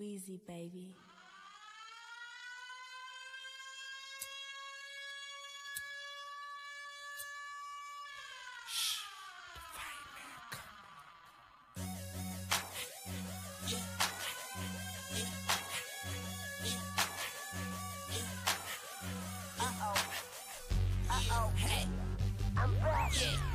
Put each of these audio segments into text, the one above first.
Weezy, baby. Uh-oh. Hey. I'm back. Yeah. Yeah.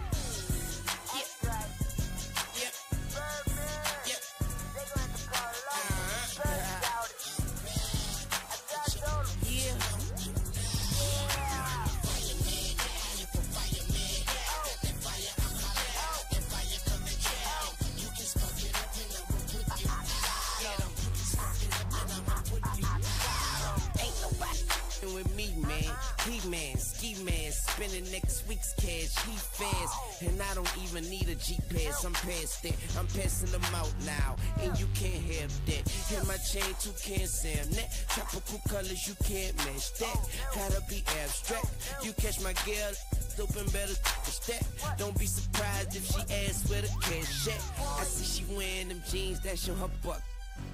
With me, man. He man, ski man, spending next week's cash. He fast, and I don't even need a G pass. I'm past that. I'm passing them out now, and you can't have that. And my chain too can't Sam that. Tropical colors, you can't match that. Gotta be abstract. You catch my girl. Open better that. Don't be surprised if she asks where the cash at. I see she wearing them jeans that show her butt.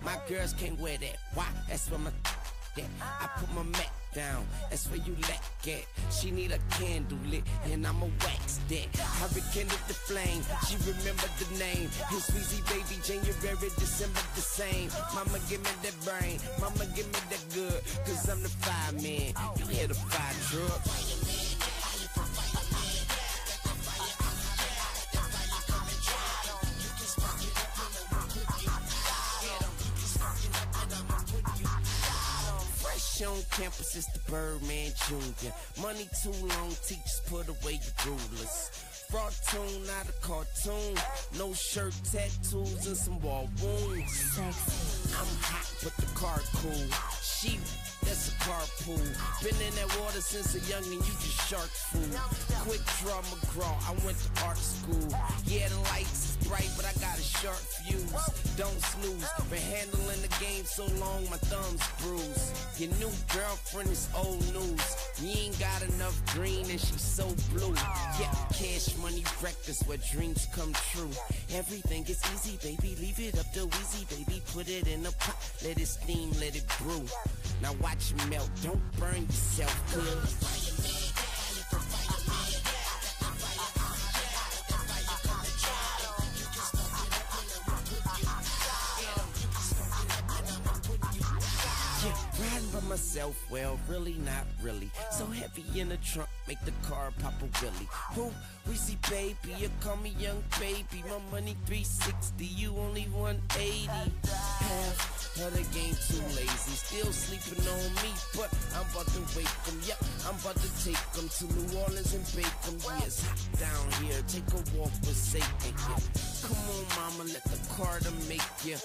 My girls can't wear that. Why? That's where my that. I put my mat down. That's where you lack at. She need a candle lit, and I'ma wax that. I rekindled the flame. She remembered the name. His Weezy baby, January, December the same. Mama give me that brain. Mama give me that good. Cause I'm the fireman. You hear the fire truck. On campus, is the Birdman Jr. Money too long, teachers put away your rulers. Fraud tune, not a cartoon. No shirt, tattoos, and some wall wounds. Sexy. I'm hot, but the car cool. She, that's a carpool. Been in that water since a youngin', you just shark food. Quick draw McGraw, I went to art school. Yeah, the lights snooze, been handling the game so long, my thumb's bruised. Your new girlfriend is old news. You ain't got enough green and she's so blue. Yeah, cash money breakfast where dreams come true. Everything is easy, baby. Leave it up to easy, baby. Put it in a pot, let it steam, let it brew. Now watch it melt, don't burn yourself, cuz. By myself, well, really not really. So heavy in the trunk, make the car pop a willy. Who? Weezy baby, you call me young baby. My money 360, you only 180. Half of the game too lazy, still sleeping on me, but I'm about to wake 'em. Yep, yeah, I'm about to take 'em to New Orleans and bake 'em. Yeah, it's hot down here, take a walk with Satan. Yeah. Come on, mama, let the Carter make ya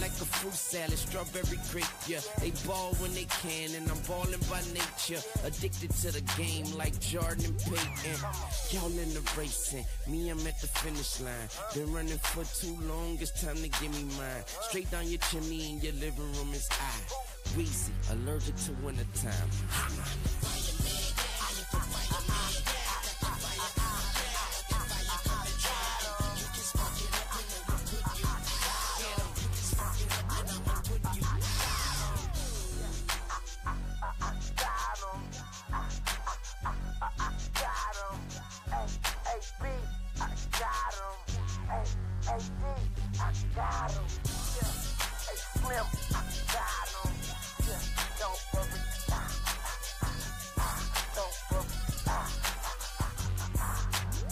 like a fruit salad, strawberry grape, yeah. They ball when they can, and I'm balling by nature. Addicted to the game like Jordan and Peyton. Y'all in the racing, me, I'm at the finish line. Been running for too long, it's time to give me mine. Straight down your chimney in your living room is I. Weezy, allergic to wintertime.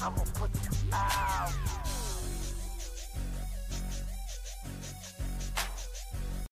I'ma put you out.